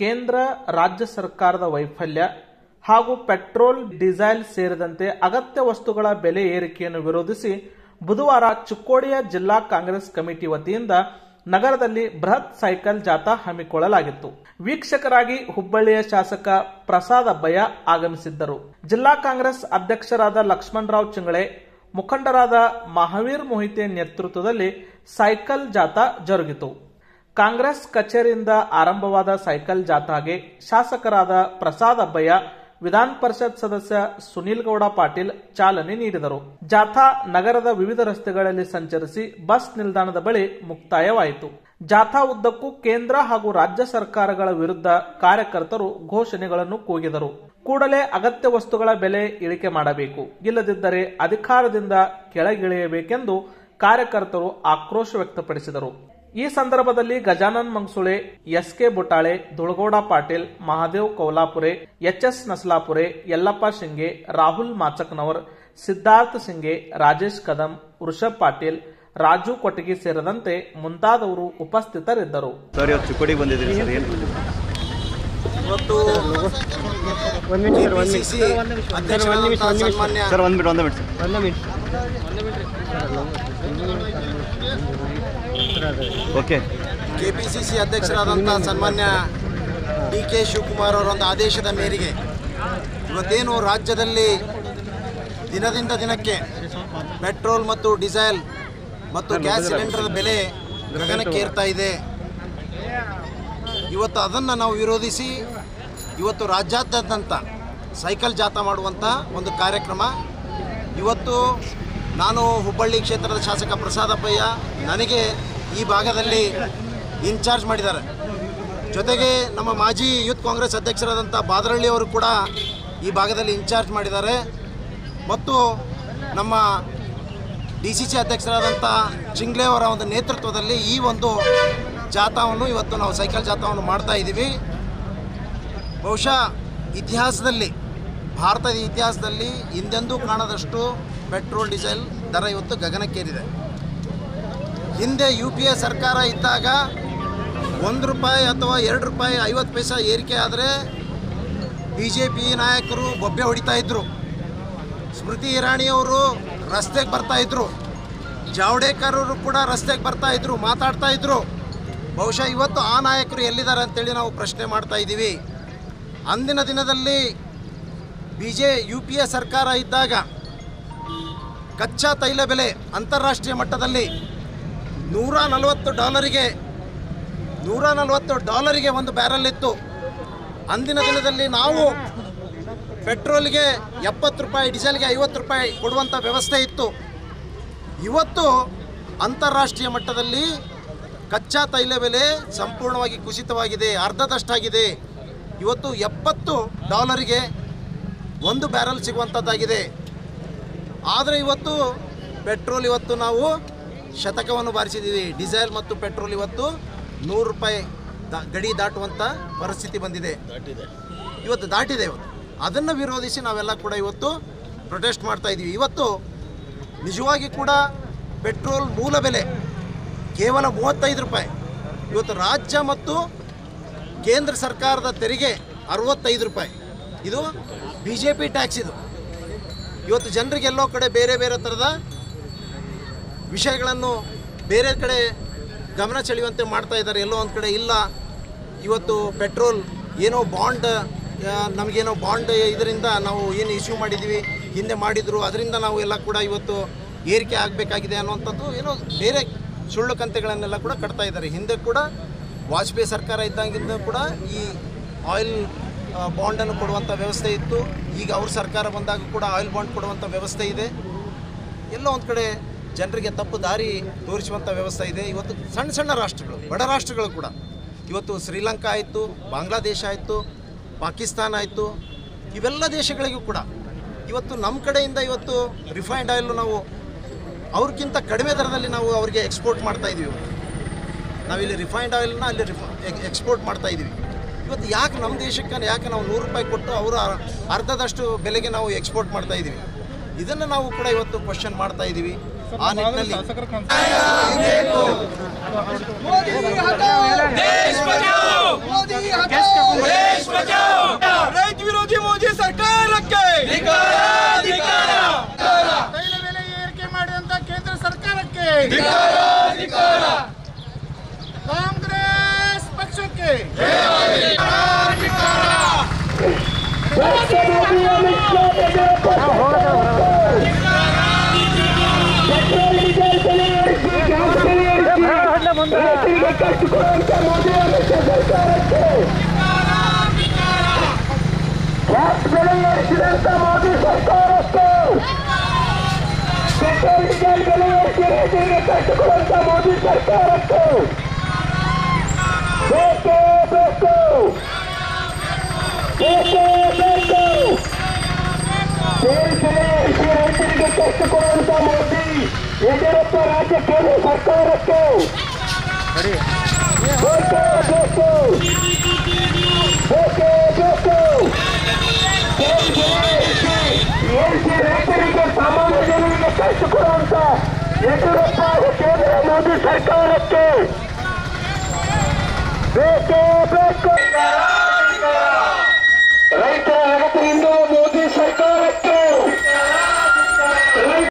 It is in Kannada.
ಕೇಂದ್ರ, ರಾಜ್ಯ ಸರ್ಕಾರದ ವೈಫಲ್ಯ ಹಾಗೂ ಪೆಟ್ರೋಲ್, ಡೀಸೆಲ್ ಸೇರಿದಂತೆ ಅಗತ್ಯ ವಸ್ತುಗಳ ಬೆಲೆ ಏರಿಕೆಯನ್ನು ವಿರೋಧಿಸಿ ಬುಧವಾರ ಚಿಕ್ಕೋಡಿಯ ಜಿಲ್ಲಾ ಕಾಂಗ್ರೆಸ್ ಕಮಿಟಿ ವತಿಯಿಂದ ನಗರದಲ್ಲಿ ಬೃಹತ್ ಸೈಕಲ್ ಜಾಥಾ ಹಮ್ಮಿಕೊಳ್ಳಲಾಗಿತ್ತು. ವೀಕ್ಷಕರಾಗಿ ಹುಬ್ಬಳ್ಳಿಯ ಶಾಸಕ ಪ್ರಸಾದ್ ಅಬ್ಬಯ್ಯ ಆಗಮಿಸಿದ್ದರು. ಜಿಲ್ಲಾ ಕಾಂಗ್ರೆಸ್ ಅಧ್ಯಕ್ಷರಾದ ಲಕ್ಷ್ಮಣರಾವ್ ಚಿಂಗಳೆ, ಮುಖಂಡರಾದ ಮಹಾವೀರ್ ಮೊಹಿತೆ ನೇತೃತ್ವದಲ್ಲಿ ಸೈಕಲ್ ಜಾಥಾ ಜರುಗಿತು. ಕಾಂಗ್ರೆಸ್ ಕಚೇರಿಯಿಂದ ಆರಂಭವಾದ ಸೈಕಲ್ ಜಾಥಾಗೆ ಶಾಸಕರಾದ ಪ್ರಸಾದ್ ಅಬ್ಬಯ್ಯ, ವಿಧಾನ ಪರಿಷತ್ ಸದಸ್ಯ ಸುನೀಲ್ ಗೌಡ ಪಾಟೀಲ್ ಚಾಲನೆ ನೀಡಿದರು. ಜಾಥಾ ನಗರದ ವಿವಿಧ ರಸ್ತೆಗಳಲ್ಲಿ ಸಂಚರಿಸಿ ಬಸ್ ನಿಲ್ದಾಣದ ಬಳಿ ಮುಕ್ತಾಯವಾಯಿತು. ಜಾಥಾ ಉದ್ದಕ್ಕೂ ಕೇಂದ್ರ ಹಾಗೂ ರಾಜ್ಯ ಸರ್ಕಾರಗಳ ವಿರುದ್ಧ ಕಾರ್ಯಕರ್ತರು ಘೋಷಣೆಗಳನ್ನು ಕೂಗಿದರು. ಕೂಡಲೇ ಅಗತ್ಯ ವಸ್ತುಗಳ ಬೆಲೆ ಇಳಿಕೆ ಮಾಡಬೇಕು. ಇಲ್ಲದಿದ್ದರೆ ಅಧಿಕಾರದಿಂದ ಕೆಳಗಿಳಿಯಬೇಕೆಂದು ಕಾರ್ಯಕರ್ತರು ಆಕ್ರೋಶ ವ್ಯಕ್ತಪಡಿಸಿದರು. ಈ ಸಂದರ್ಭದಲ್ಲಿ Gajanan Mangsule, S K Butale Dulagouda Patil, Mahadev Kaulapure, H S Naslapure, Yallappa Shinge, Rahul Machaknavar, Siddhartha Singe Rajesh Kadam, Vrishabh Patil, Raju Kotagi ಸೇರಿದಂತೆ ಮುಂತಾದವರು ಉಪಸ್ಥಿತರಿದ್ದರು. ಇವತ್ತು ಕೆಪಿಸಿಸಿ ಅಧ್ಯಕ್ಷರಾದಂತಹ ಸನ್ಮಾನ್ಯ ಸರ್ ಒಂದು ಮಿನಿಟ್ ಒಂದು ಮಿನಿಟ್. ಓಕೆ. ಕೆಪಿಸಿಸಿ ಅಧ್ಯಕ್ಷರಾದಂತಹ ಸನ್ಮಾನ್ಯ ಡಿ ಕೆ ಶಿವಕುಮಾರ್ ಅವರೊಂದು ಆದೇಶದ ಮೇರೆಗೆ ಇವತ್ತೇನು ರಾಜ್ಯದಲ್ಲಿ ದಿನದಿಂದ ದಿನಕ್ಕೆ ಪೆಟ್ರೋಲ್ ಮತ್ತು ಡೀಸೆಲ್ ಮತ್ತು ಗ್ಯಾಸ್ ಸಿಲಿಂಡರ್ ಬೆಲೆ ಗಗನಕ್ಕೆ ಏರ್ತಾ ಇದೆ. ಇವತ್ತು ಅದನ್ನು ನಾವು ವಿರೋಧಿಸಿ ಇವತ್ತು ರಾಜ್ಯಾದ್ಯಂತ ಸೈಕಲ್ ಜಾಥಾ ಮಾಡುವಂಥ ಒಂದು ಕಾರ್ಯಕ್ರಮ. ಇವತ್ತು ನಾನು ಹುಬ್ಬಳ್ಳಿ ಕ್ಷೇತ್ರದ ಶಾಸಕ ಪ್ರಸಾದಪ್ಪಯ್ಯ ನನಗೆ ಈ ಭಾಗದಲ್ಲಿ ಇನ್ಚಾರ್ಜ್ ಮಾಡಿದ್ದಾರೆ. ಜೊತೆಗೆ ನಮ್ಮ ಮಾಜಿ ಯೂತ್ ಕಾಂಗ್ರೆಸ್ ಅಧ್ಯಕ್ಷರಾದಂಥ ಬಾದರಳ್ಳಿ ಅವರು ಕೂಡ ಈ ಭಾಗದಲ್ಲಿ ಇನ್ಚಾರ್ಜ್ ಮಾಡಿದ್ದಾರೆ. ಮತ್ತು ನಮ್ಮ ಡಿ ಸಿ ಸಿ ಅಧ್ಯಕ್ಷರಾದಂಥ ಚಿಂಗ್ಲೆ ಅವರ ಒಂದು ನೇತೃತ್ವದಲ್ಲಿ ಈ ಒಂದು ಜಾಥಾವನ್ನು ಇವತ್ತು ನಾವು ಸೈಕಲ್ ಜಾಥಾವನ್ನು ಮಾಡ್ತಾ ಇದ್ದೀವಿ. ಬಹುಶಃ ಇತಿಹಾಸದಲ್ಲಿ, ಭಾರತದ ಇತಿಹಾಸದಲ್ಲಿ ಹಿಂದೆಂದೂ ಕಾಣದಷ್ಟು ಪೆಟ್ರೋಲ್, ಡೀಸೆಲ್ ದರ ಇವತ್ತು ಗಗನಕ್ಕೇರಿದೆ. ಹಿಂದೆ ಯು ಪಿ ಎ ಸರ್ಕಾರ ಇದ್ದಾಗ ಒಂದು ರೂಪಾಯಿ ಅಥವಾ ಎರಡು ರೂಪಾಯಿ ಐವತ್ತು ಪೈಸೆ ಏರಿಕೆ ಆದರೆ ಬಿ ಜೆ ಪಿ ನಾಯಕರು ಬೊಬ್ಬೆ ಹೊಡಿತಾ ಇದ್ದರು ಸ್ಮೃತಿ ಇರಾಣಿಯವರು ರಸ್ತೆಗೆ ಬರ್ತಾ ಇದ್ರು. ಜಾವಡೇಕರ್ ಅವರು ಕೂಡ ರಸ್ತೆಗೆ ಬರ್ತಾ ಇದ್ರು, ಮಾತಾಡ್ತಾ ಇದ್ರು. ಬಹುಶಃ ಇವತ್ತು ಆ ನಾಯಕರು ಎಲ್ಲಿದ್ದಾರೆ ಅಂತೇಳಿ ನಾವು ಪ್ರಶ್ನೆ ಮಾಡ್ತಾ ಇದ್ದೀವಿ. ಅಂದಿನ ದಿನದಲ್ಲಿ B J U P A ಸರ್ಕಾರ ಇದ್ದಾಗ ಕಚ್ಚಾ ತೈಲ ಬೆಲೆ ಅಂತಾರಾಷ್ಟ್ರೀಯ ಮಟ್ಟದಲ್ಲಿ ನೂರ ನಲವತ್ತು ಡಾಲರಿಗೆ, ನೂರ ನಲವತ್ತು ಡಾಲರಿಗೆ ಒಂದು ಬ್ಯಾರಲ್ ಇತ್ತು. ಅಂದಿನ ದಿನದಲ್ಲಿ ನಾವು ಪೆಟ್ರೋಲ್ಗೆ ಎಪ್ಪತ್ತು ರೂಪಾಯಿ, ಡೀಸೆಲ್ಗೆ ಐವತ್ತು ರೂಪಾಯಿ ಕೊಡುವಂಥ ವ್ಯವಸ್ಥೆ ಇತ್ತು. ಇವತ್ತು ಅಂತಾರಾಷ್ಟ್ರೀಯ ಮಟ್ಟದಲ್ಲಿ ಕಚ್ಚಾ ತೈಲ ಬೆಲೆ ಸಂಪೂರ್ಣವಾಗಿ ಕುಸಿತವಾಗಿದೆ, ಅರ್ಧದಷ್ಟಾಗಿದೆ. ಇವತ್ತು ಎಪ್ಪತ್ತು ಡಾಲರಿಗೆ ಒಂದು ಬ್ಯಾರಲ್ ಸಿಗುವಂಥದ್ದಾಗಿದೆ ಆದರೆ ಇವತ್ತು ಪೆಟ್ರೋಲ್ ಇವತ್ತು ನಾವು ಶತಕವನ್ನು ಬಾರಿಸಿದ್ದೀವಿ. ಡೀಸೆಲ್ ಮತ್ತು ಪೆಟ್ರೋಲ್ ಇವತ್ತು ನೂರು ರೂಪಾಯಿ ದಾ ಗಡಿ ದಾಟುವಂಥ ಪರಿಸ್ಥಿತಿ ಬಂದಿದೆ. ಇವತ್ತು ದಾಟಿದೆ ಇವತ್ತು. ಅದನ್ನು ವಿರೋಧಿಸಿ ನಾವೆಲ್ಲ ಕೂಡ ಇವತ್ತು ಪ್ರೊಟೆಸ್ಟ್ ಮಾಡ್ತಾ ಇದ್ದೀವಿ. ಇವತ್ತು ನಿಜವಾಗಿ ಕೂಡ ಪೆಟ್ರೋಲ್ ಮೂಲ ಬೆಲೆ ಕೇವಲ ಮೂವತ್ತೈದು ರೂಪಾಯಿ. ಇವತ್ತು ರಾಜ್ಯ ಮತ್ತು ಕೇಂದ್ರ ಸರ್ಕಾರದ ತೆರಿಗೆ ಅರವತ್ತೈದು ರೂಪಾಯಿ. ಇದು ಬಿ ಜೆ ಪಿ ಟ್ಯಾಕ್ಸ್ ಇದು. ಇವತ್ತು ಜನರಿಗೆ ಎಲ್ಲೋ ಕಡೆ ಬೇರೆ ಬೇರೆ ಥರದ ವಿಷಯಗಳನ್ನು ಬೇರೆ ಕಡೆ ಗಮನ ಸೆಳೆಯುವಂತೆ ಮಾಡ್ತಾ ಇದ್ದಾರೆ. ಎಲ್ಲೋ ಒಂದು ಕಡೆ ಇಲ್ಲ. ಇವತ್ತು ಪೆಟ್ರೋಲ್ ಏನೋ ಬಾಂಡ್ ನಮಗೇನೋ ಬಾಂಡ್ ಇದರಿಂದ ನಾವು ಏನು ಇಶ್ಯೂ ಮಾಡಿದ್ದೀವಿ ಹಿಂದೆ ಮಾಡಿದ್ರು, ಅದರಿಂದ ನಾವು ಎಲ್ಲ ಕೂಡ ಇವತ್ತು ಏರಿಕೆ ಆಗಬೇಕಾಗಿದೆ ಅನ್ನುವಂಥದ್ದು ಏನೋ ಬೇರೆ ಸುಳ್ಳು ಕಂತೆಗಳನ್ನೆಲ್ಲ ಕೂಡ ಕಟ್ತಾ ಇದ್ದಾರೆ. ಹಿಂದೆ ಕೂಡ ವಾಜಪೇಯಿ ಸರ್ಕಾರ ಇದ್ದಾಗಿಂದ ಕೂಡ ಈ ಆಯಿಲ್ ಬಾಂಡನ್ನು ಕೊಡುವಂಥ ವ್ಯವಸ್ಥೆ ಇತ್ತು. ಈಗ ಅವ್ರ ಸರ್ಕಾರ ಬಂದಾಗ ಕೂಡ ಆಯಿಲ್ ಬಾಂಡ್ ಕೊಡುವಂಥ ವ್ಯವಸ್ಥೆ ಇದೆ. ಎಲ್ಲ ಒಂದು ಕಡೆ ಜನರಿಗೆ ತಪ್ಪು ದಾರಿ ತೋರಿಸುವಂಥ ವ್ಯವಸ್ಥೆ ಇದೆ. ಇವತ್ತು ಸಣ್ಣ ಸಣ್ಣ ರಾಷ್ಟ್ರಗಳು, ಬಡ ರಾಷ್ಟ್ರಗಳು ಕೂಡ. ಇವತ್ತು ಶ್ರೀಲಂಕಾ ಆಯಿತು, ಬಾಂಗ್ಲಾದೇಶ ಆಯಿತು, ಪಾಕಿಸ್ತಾನ ಆಯಿತು, ಇವೆಲ್ಲ ದೇಶಗಳಿಗೂ ಕೂಡ. ಇವತ್ತು ನಮ್ಮ ಕಡೆಯಿಂದ ಇವತ್ತು ರಿಫೈನ್ಡ್ ಆಯಿಲ್ ನಾವು ಅವ್ರಿಗಿಂತ ಕಡಿಮೆ ದರದಲ್ಲಿ ನಾವು ಅವರಿಗೆ ಎಕ್ಸ್ಪೋರ್ಟ್ ಮಾಡ್ತಾ ಇದ್ದೀವಿ ನಾವಿಲ್ಲಿ ರಿಫೈನ್ಡ್ ಆಯಿಲ್ನ ಅಲ್ಲಿ ಎಕ್ಸ್ಪೋರ್ಟ್ ಮಾಡ್ತಾ ಇದ್ದೀವಿ ಇವತ್ತು ಯಾಕೆ ನಮ್ಮ ದೇಶಕ್ಕೆ ಯಾಕೆ ನಾವು ನೂರು ರೂಪಾಯಿ ಕೊಟ್ಟು ಅವರು ಅರ್ಧದಷ್ಟು ಬೆಲೆಗೆ ನಾವು ಎಕ್ಸ್ಪೋರ್ಟ್ ಮಾಡ್ತಾ ಇದ್ದೀವಿ ಇದನ್ನು ನಾವು ಕೂಡ ಇವತ್ತು ಕ್ವಶನ್ ಮಾಡ್ತಾ ಇದ್ದೀವಿ ಆ ನಿಟ್ಟಿನಲ್ಲಿ ರೈತ ವಿರೋಧಿ ಮೋದಿ ಸರ್ಕಾರಕ್ಕೆ! ತೈಲ ಬೆಲೆ ಏರಿಕೆ ಮಾಡಿದಂತ ಕೇಂದ್ರ ಸರ್ಕಾರಕ್ಕೆ! ಪಕ್ಷಕ್ಕೆ ಮೋದಿ ಸರ್ಕಾರಕ್ಕೆ ಪೆಟ್ರೋಲ್ ಡೀಸೆಲ್ ಬೆಲೆ ಏರಿಸಿ ರೈತರಿಗೆ ಕಷ್ಟಕೊಡುವಂತ ಮೋದಿ ಸರ್ಕಾರಕ್ಕೆ ರೈತರಿಗೆ ಕಷ್ಟ ಕೊಡುವಂತ ಮೋದಿ ಯಡಿಯೂರಪ್ಪ ರಾಜ್ಯ ಕೇಂದ್ರ ಸರ್ಕಾರಕ್ಕೆ ಬೇಕೇ ಬೇಕು ಬೇಕೇ ಬೇಕು ಟೋಲ್ ಬೆಲೆ ಏರಿಸಿ ಏರಿಸಿ ರೈತರಿಗೆ ಸಾಮಾನ್ಯ ಜನರಿಗೆ ಕಷ್ಟ ಕೊಡುವಂತ ಯಡಿಯೂರಪ್ಪ ಹಾಗೂ ಕೇಂದ್ರ ಮೋದಿ ಸರ್ಕಾರಕ್ಕೆ ಬೇಕೇ ಬೇಕು